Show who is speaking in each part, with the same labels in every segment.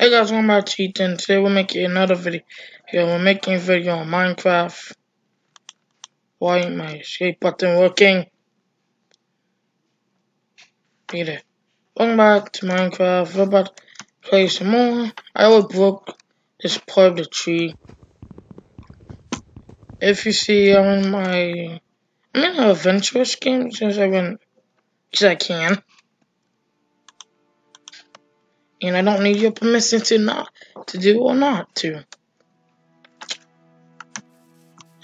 Speaker 1: Hey guys, welcome back to Ethan. Today we're making another video. Here we're making a video on Minecraft. Why is my escape button working? At. Welcome back to Minecraft. We're about to play some more. I already broke this part of the tree. If you see, I'm in my... I'm in an adventurous game since I went... Because I can. And I don't need your permission to not to do or not to.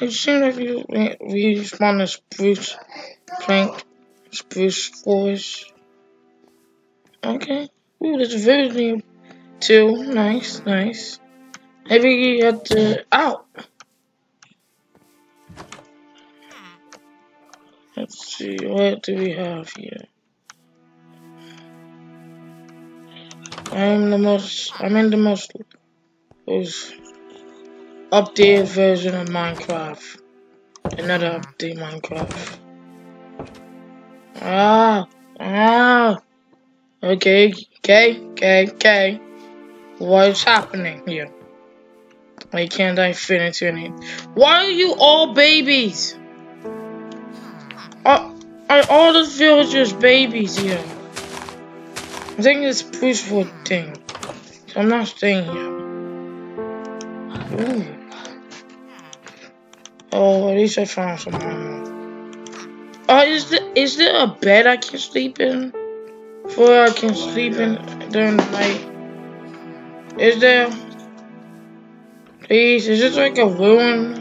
Speaker 1: It seems like you we spawn a spruce plank spruce forest. Okay. Ooh, that's very new too. Nice, nice. Maybe you have to out. Let's see, what do we have here? I'm the most, I'm in the most was updated version of Minecraft. Another update Minecraft. Ah, ah. Okay, okay, okay, okay. What's happening here? Why can't I fit into any? Why are you all babies? Are, are all the villagers babies here? I think it's peaceful thing. So I'm not staying here. Ooh. Oh, at least I found some. Oh, is there, is there a bed I can sleep in? For I can sleep in during the night? Is there? Please, is this like a ruined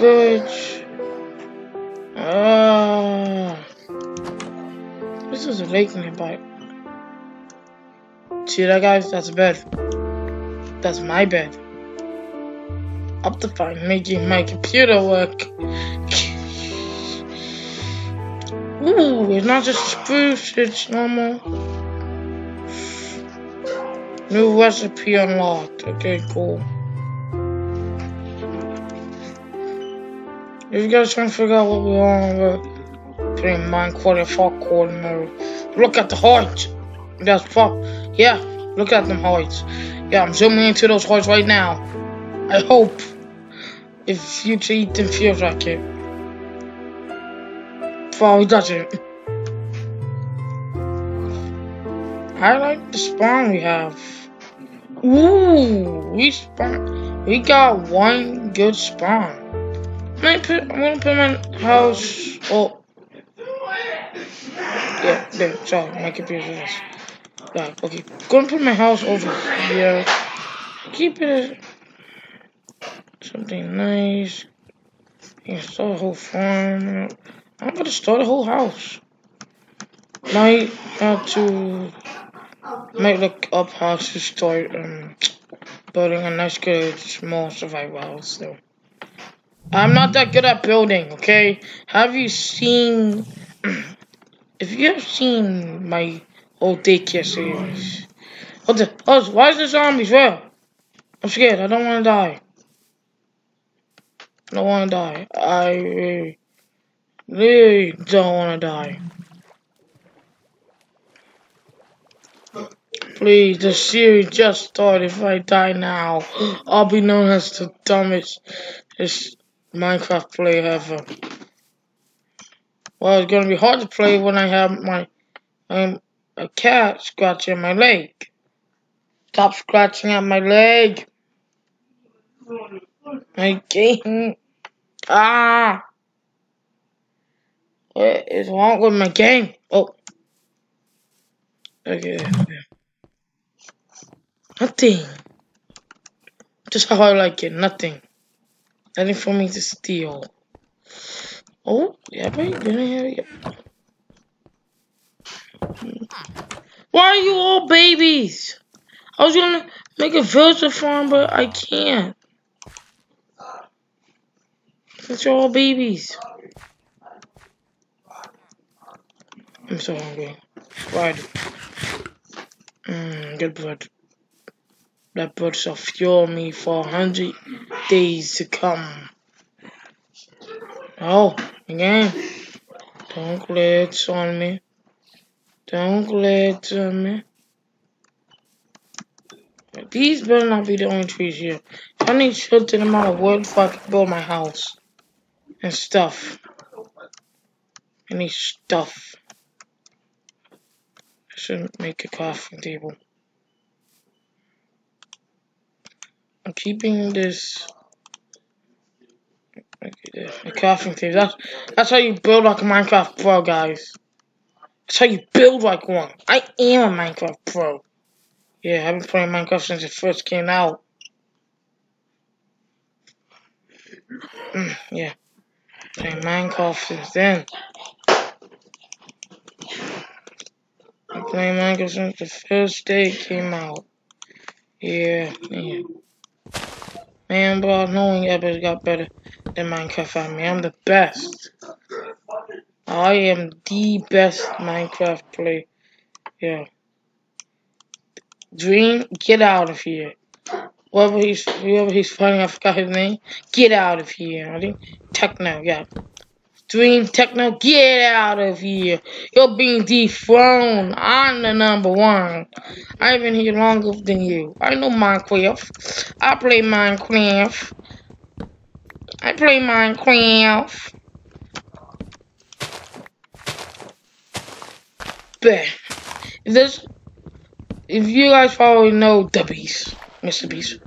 Speaker 1: village? Ah. Uh, this is a lake nearby. See that, guys? That's a bed. That's my bed. Up to find making my computer work. Ooh, it's not just spruce, it's normal. New recipe unlocked. Okay, cool. If you guys trying to figure out what we're on, we're putting Minecraft far corner. Look at the heart! That's fuck. Yeah, look at them heights. Yeah, I'm zooming into those heights right now. I hope if future Ethan feels like it. Before he doesn't. I like the spawn we have. Ooh, we spawn. We got one good spawn. I'm gonna put, I'm gonna put my house. Oh. Yeah, there. Sorry, my computer is. Okay. Gonna put my house over here. Keep it something nice. Start a whole farm. I'm gonna start a whole house. Might have to might look up how to start um building a nice good small survival house though. I'm not that good at building, okay? Have you seen if you have seen my old daycare series. What the oh why is the zombies? Where? I'm scared, I don't wanna die. I don't wanna die. I really, really don't wanna die. Please, the series just started. If I die now, I'll be known as the dumbest Minecraft player ever. Well, it's gonna be hard to play when I have my um a cat scratching my leg. Stop scratching at my leg. I can't. Ah. What is wrong with my game? Oh. Okay. Nothing. Just how I like it. Nothing. Nothing for me to steal. Oh, yeah, but have it. Why are you all babies? I was gonna make a villager farm, but I can't. Since you're all babies. I'm so hungry. Blood. Mmm, good blood. That blood shall fuel me for a hundred days to come. Oh, again. Don't glitch on me. Don't let me. These better not be the only trees here. I need certain amount of wood I can build my house. And stuff. I need stuff. I should make a crafting table. I'm keeping this Okay, a crafting table. That's that's how you build like a Minecraft pro, guys. That's how you build like one. I am a Minecraft pro. Yeah, I've been playing Minecraft since it first came out. Mm, yeah. Playing Minecraft since then. I'm playing Minecraft since the first day it came out. Yeah, yeah. Man, bro, knowing ever got better than Minecraft Family. I'm the best. I am the best Minecraft player. Yeah. Dream, get out of here. Whoever he's, whoever he's fighting, I forgot his name. Get out of here. I think Techno, yeah. Dream Techno, get out of here. You're being dethroned. I'm the number one. I've been here longer than you. I know Minecraft. I play Minecraft. I play Minecraft. But if this, if you guys probably know the Beast, Mr. Beast.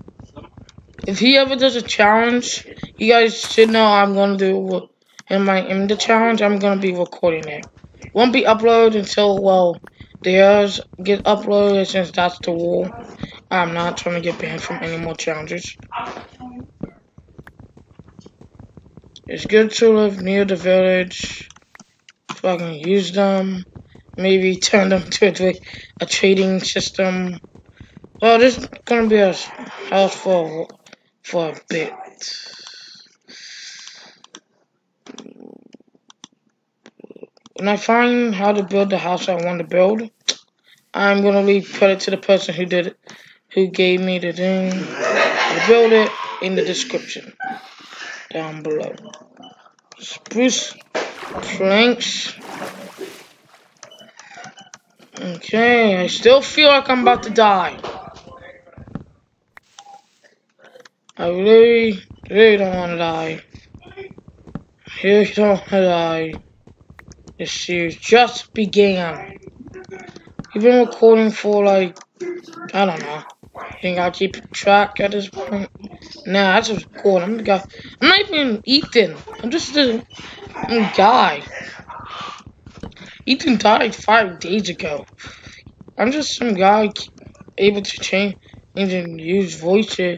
Speaker 1: If he ever does a challenge, you guys should know I'm gonna do in my in the challenge, I'm gonna be recording it. Won't be uploaded until well theirs get uploaded since that's the rule. I'm not trying to get banned from any more challenges. It's good to live near the village. If I can use them, maybe turn them to a, a trading system. Well, this is gonna be a house for for a bit. when I find how to build the house I want to build, I'm gonna leave credit to the person who did it, who gave me the thing to build it in the description down below. Spruce planks. Okay, I still feel like I'm about to die. I really, really don't want to die. I really don't want to die. This series just began. You've been recording for like, I don't know. I think I'll keep track at this point. Nah, I just record. I'm the guy. I'm not even Ethan. I'm just a, a guy. Ethan died five days ago. I'm just some guy able to change and use voices,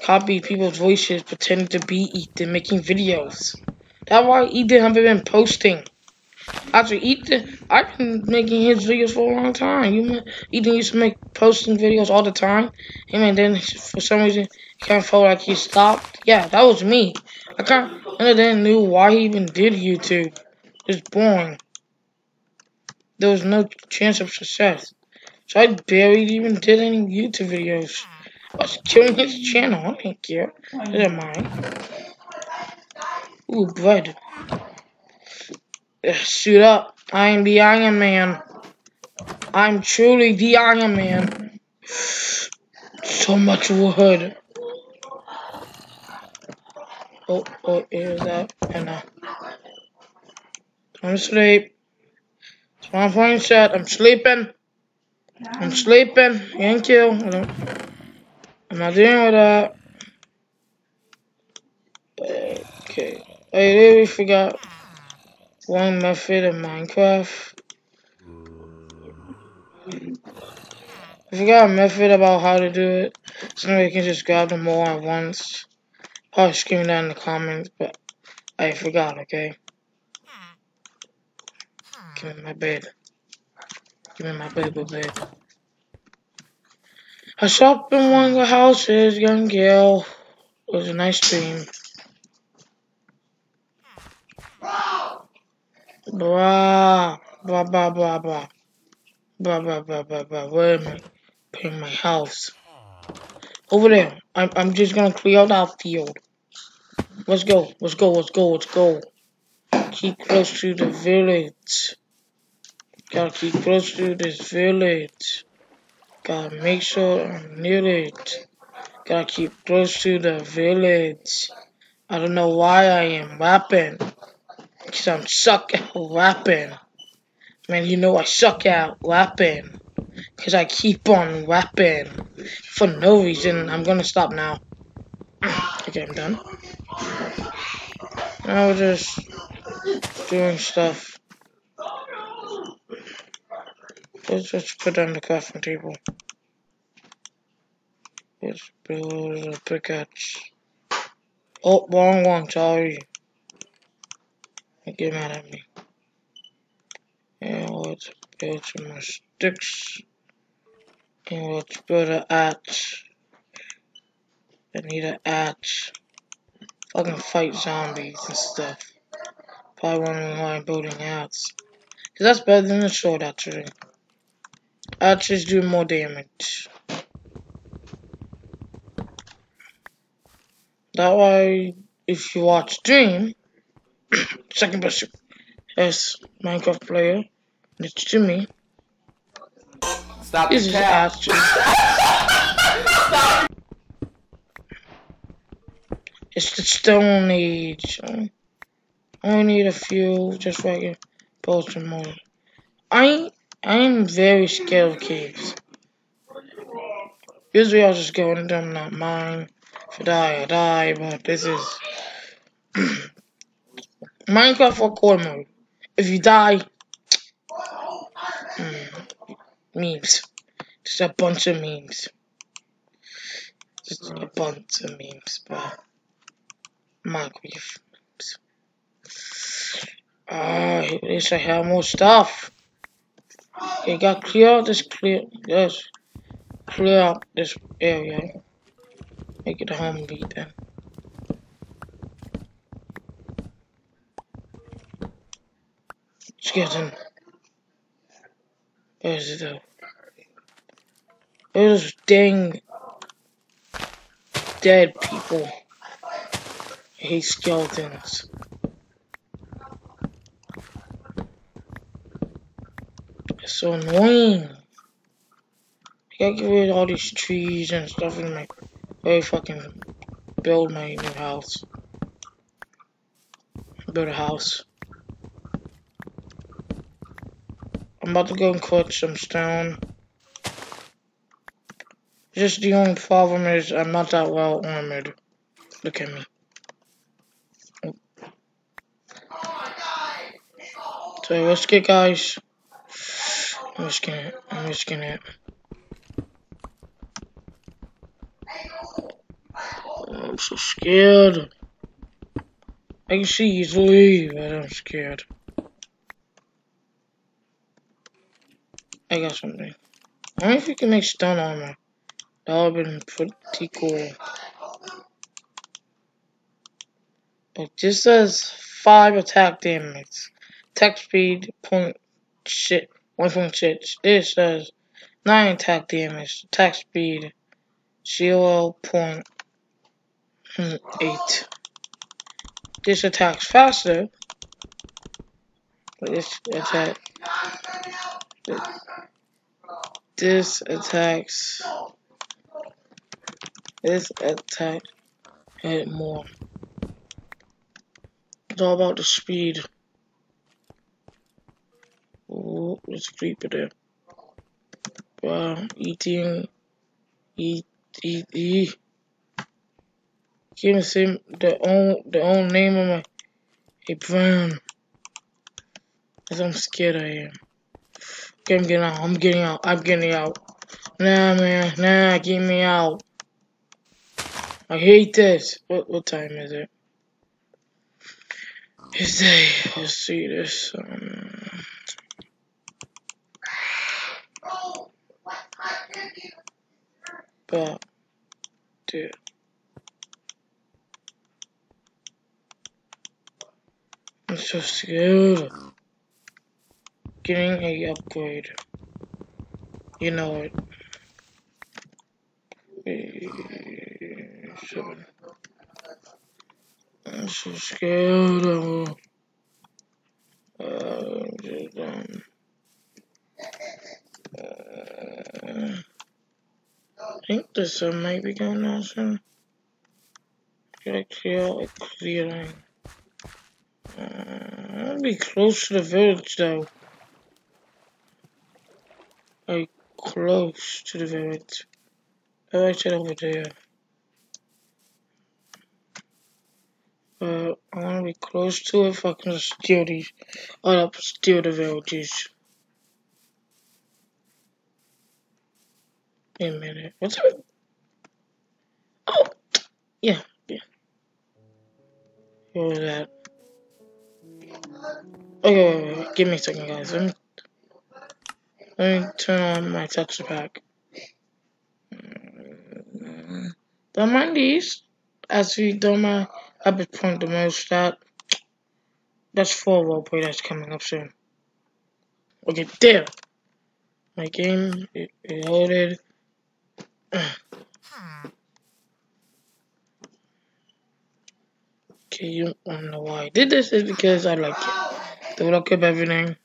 Speaker 1: copy people's voices, pretending to be Ethan, making videos. That's why Ethan haven't been posting. After Ethan, I've been making his videos for a long time. You Ethan used to make posting videos all the time, and then for some reason he kind of felt like he stopped. Yeah, that was me. I kind of then knew why he even did YouTube. It's boring. There was no chance of success. So I barely even did any YouTube videos. I was killing his channel. I didn't care. I didn't mind. Ooh, bread. Suit up. I am the Iron Man. I'm truly the Iron Man. So much wood. Oh, oh, is that? And uh, I'm asleep. My phone set. I'm sleeping. I'm sleeping. Thank you. I'm not dealing with that. Okay. I really forgot one method of Minecraft. I forgot a method about how to do it. So we can just grab them all at once. I'll scream that in the comments, but I forgot, okay? Give me my bed. Give me my baby bed. I shop in one of the houses, young girl. It was a nice dream. Blah, blah, blah, blah, blah. Blah, blah, blah, blah, blah. Where am I? Putting my house. Over there. I'm, I'm just gonna clear out our field. Let's go. Let's go. Let's go. Let's go. Keep close to the village. Gotta keep close to this village. Gotta make sure I'm near it. Gotta keep close to the village. I don't know why I am rapping. Cause I'm suck at rapping. Man, you know I suck at rapping. Cause I keep on rapping. For no reason. I'm gonna stop now. okay, I'm done. Now we're just doing stuff. Let's just put down the crafting table. Let's build a pickaxe. Oh, wrong one, sorry. Don't get mad at me. And let's build some more sticks. And let's build an axe. I need an axe. I can fight zombies and stuff. Probably wondering why I'm building axe. Cause that's better than a sword actually. Axes do more damage. That way, if you watch Dream, second best as Minecraft player next to me,
Speaker 2: Stop
Speaker 1: this is actually it's the Stone Age. I only need a few just so I can build some more. I I'm very scared of caves. Usually I'll just go into them, not mine. If I die, I die, but this is Minecraft hardcore mode. If you die, mm, memes. Just a bunch of memes. Just a bunch of memes, but Minecraft memes. Ah, at least I have more stuff. Okay, got clear this clear this clear up this area. Make it a home beat then. Where's it? Those dang dead people. I hate skeletons. So annoying. I gotta get rid of all these trees and stuff in my way fucking build my new house. Build a house. I'm about to go and collect some stone. Just the only problem is I'm not that well armored. Look at me. So let's get guys. I'm risking it. I'm risking it. I'm so scared. I can see easily, but I'm scared. I got something. I wonder if you can make stun armor. That would have been pretty cool. But this says 5 attack damage. Attack speed, point shit, 1.6. This says 9 attack damage. Attack speed, 0.8. This attacks faster. This attack. This attacks. This attack hit more. It's all about the speed. Oh, a creeper there. Wow, eating. Eat, eat, eat. Can't say the own the own name of my a brown. Cause I'm scared I am. Okay, I'm getting out. I'm getting out. I'm getting out. Nah, man. Nah, get me out. I hate this. What what time is it? It's day. Let's see this. Um, but, dude. I'm so scared. Getting a upgrade. You know it. Seven. I'm so scared. of- Uh, just, um, uh, the sun might be going on soon. Gotta clear a clearing. Uh, I'll be close to the village though. Like close to the village. I like it over there. But I want to be close to it if I can steal these. Oh, steal the villages. Wait a minute. What's up? Oh, yeah, yeah. What was that? Okay, wait, wait, wait. give me a second, guys. Let me, let me turn on my texture pack. Don't mind these. Actually, don't mind. I would point the most at. That's four roleplay that's coming up soon. Okay, there. My game it, it loaded. Okay, you wanna know why I did this is because I like it. They look of everything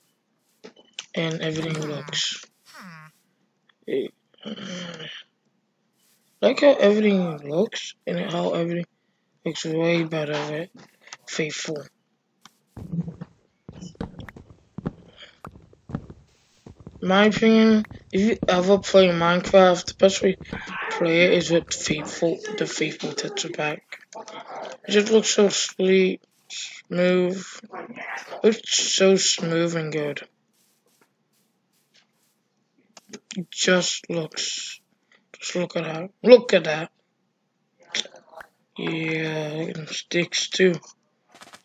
Speaker 1: and everything uh, like how everything looks and how everything looks way better with Faithful. My opinion, if you ever play Minecraft, the best way to play it is with Faithful, the Faithful texture pack. It just looks so sweet, smooth. It's so smooth and good. It just looks. Just look at that. Look at that. Yeah, and sticks too.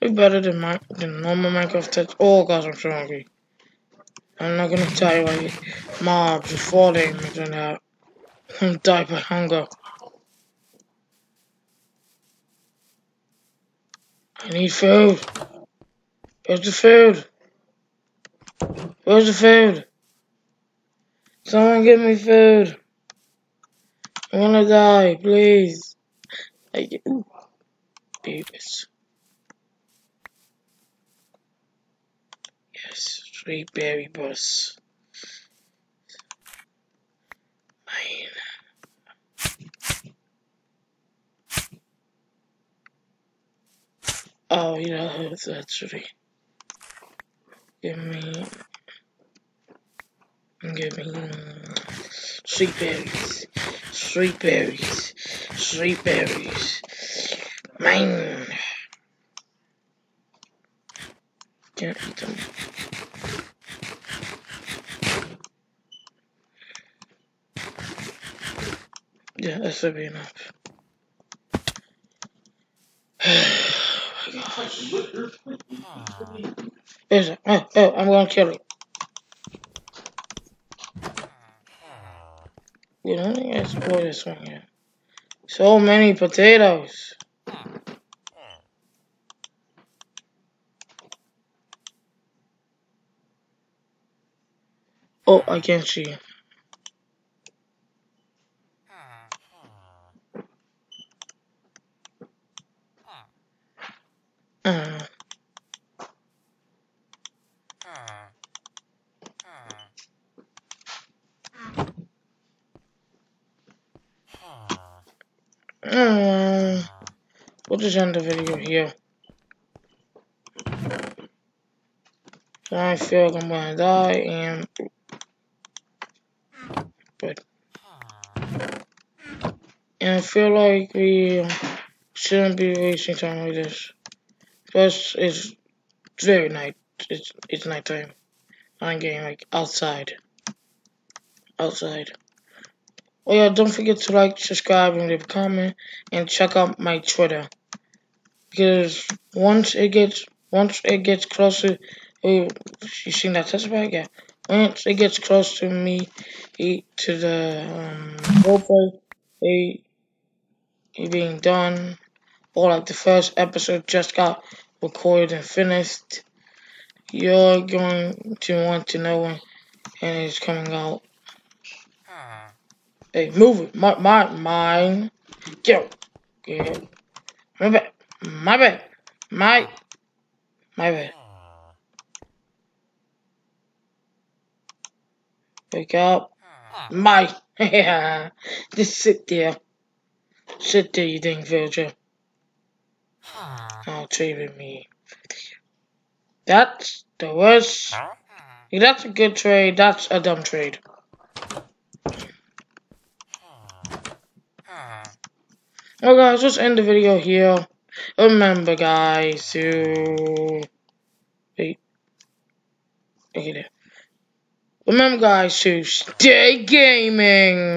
Speaker 1: It's better than my than normal Minecraft text. Oh gosh, I'm so hungry. I'm not gonna die mobs or fall damage and that. I'm gonna die by hunger. I need food. Where's the food? Where's the food? Someone give me food. I wanna die, please. I babies. Yes, three berry bus. Mine. Oh, yeah, that's right. Give me. Give me. Sweet berries. Sweet berries. Sweet berries. Mine. Can't eat them. Yeah, that should be enough. It? Oh, oh, I'm gonna kill it. You know, let me explore this one yet. So many potatoes. Oh, I can't see. Uh, uh, we'll just end the video here. I feel like I'm gonna die and but and I feel like we shouldn't be wasting time like this. Plus it's very night it's it's nighttime. I'm getting like outside. Outside. Oh yeah, don't forget to like, subscribe, and leave a comment, and check out my Twitter. Because once it gets once it gets closer, oh, you seen that test bag? Yeah. Once it gets close to me, to the um, roleplay, it, it being done, or like the first episode just got recorded and finished, you're going to want to know when it's coming out. Ah. Hey, move it. My, my, mine. Get Get My bad. My bad. My, my bad. Wake up. Ah. My. yeah, just sit there. Sit there, you dang villager. Oh, trade with me. That's the worst. That's a good trade. That's a dumb trade. Well, guys, let's end the video here. Remember, guys, to wait. Okay, there. Remember, guys, to stay gaming.